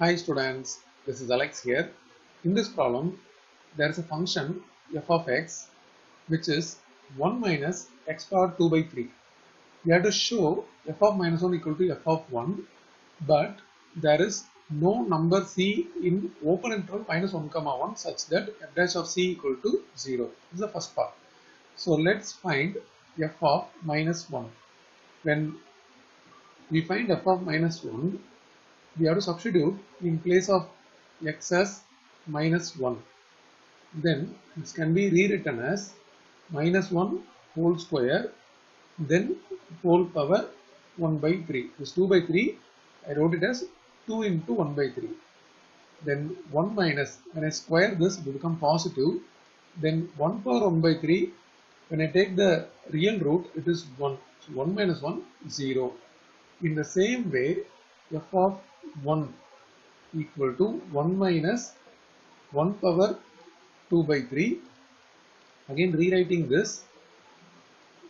Hi students, this is Alex here. In this problem, there is a function f of x which is 1 minus x power 2 by 3. We have to show f of minus 1 equal to f of 1 but there is no number c in open interval minus 1 comma 1 such that f dash of c equal to 0. This is the first part. So let's find f of minus 1. When we find f of minus 1, we have to substitute in place of x as minus 1. Then this can be rewritten as minus 1 whole square then whole power 1 by 3. This 2 by 3 I wrote it as 2 into 1 by 3. Then 1 minus when I square this will become positive. Then 1 power 1 by 3 when I take the real root it is 1. So 1 minus 1 0. In the same way f of 1 equal to 1 minus 1 power 2 by 3 again rewriting this.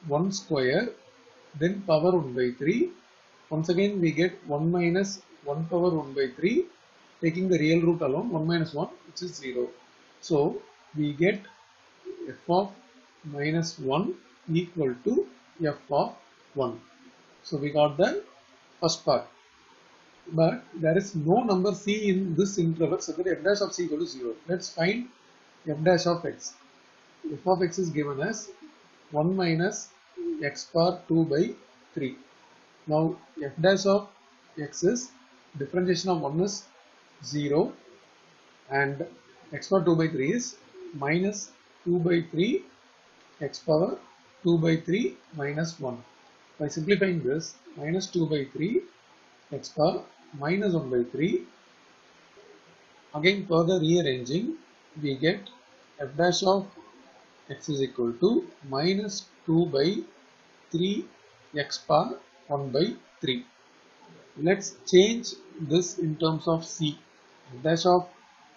1 square then power 1 by 3 once again we get 1 minus 1 power 1 by 3 taking the real root alone 1 minus 1 which is 0 so we get f of minus 1 equal to f of 1 so we got the first part but there is no number c in this interval so that f dash of c equal to 0 let's find f dash of x f of x is given as 1 minus x power 2 by 3. Now f dash of x is differentiation of 1 is 0 and x power 2 by 3 is minus 2 by 3 x power 2 by 3 minus 1. By simplifying this minus 2 by 3 x power minus 1 by 3 again further rearranging we get f dash of x is equal to minus 2 by 3 x power 1 by 3. Let's change this in terms of c. f dash of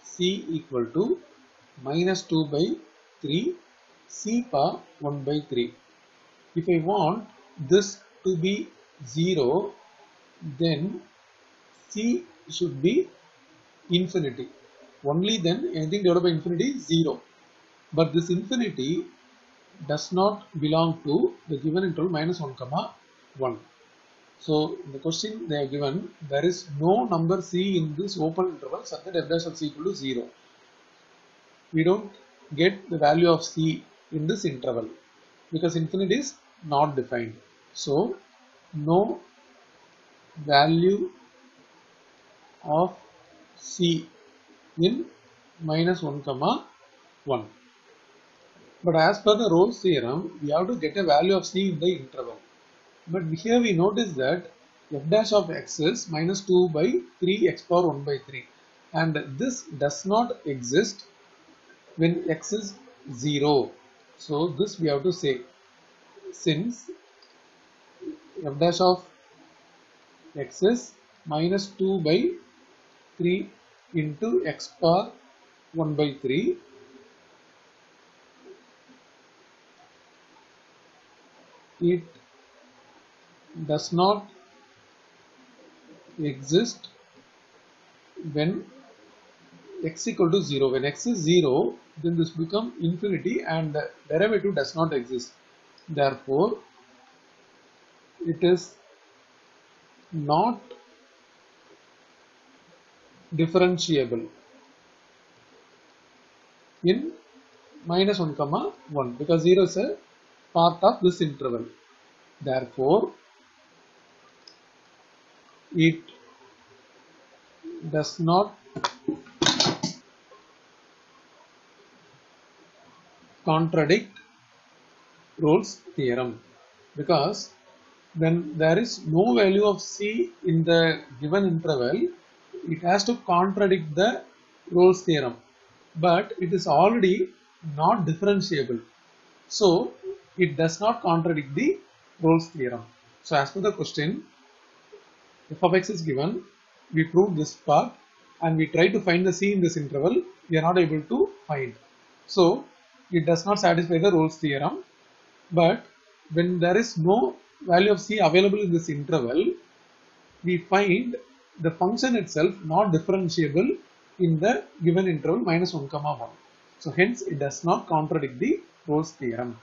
c equal to minus 2 by 3 c power 1 by 3. If I want this to be 0 then c should be infinity. Only then anything divided by infinity is 0 but this infinity does not belong to the given interval minus 1 comma 1. So in the question they have given there is no number c in this open interval such that f dash of c equal to 0. We don't get the value of c in this interval because infinity is not defined. So no value of c in minus 1 comma 1. But as per the Rolle's theorem, we have to get a value of c in the interval. But here we notice that f dash of x is minus 2 by 3 x power 1 by 3. And this does not exist when x is 0. So this we have to say since f dash of x is minus 2 by 3 into x power 1 by 3 it does not exist when x equal to 0 when x is 0 then this become infinity and the derivative does not exist. Therefore it is not differentiable in minus 1 comma 1 because 0 is a part of this interval. Therefore, it does not contradict Rolle's theorem because when there is no value of c in the given interval, it has to contradict the Rolle's theorem, but it is already not differentiable. So, it does not contradict the Rolle's theorem. So as per the question, f of x is given, we prove this part and we try to find the c in this interval, we are not able to find. So it does not satisfy the Rolle's theorem, but when there is no value of c available in this interval, we find the function itself not differentiable in the given interval minus 1 comma 1. So hence it does not contradict the Rolle's theorem.